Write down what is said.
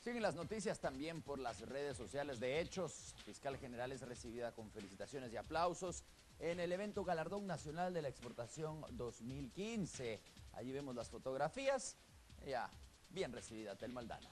Siguen las noticias también por las redes sociales de Hechos. Fiscal General es recibida con felicitaciones y aplausos en el evento Galardón Nacional de la Exportación 2015. Allí vemos las fotografías. Ya, bien recibida, Tel Maldana.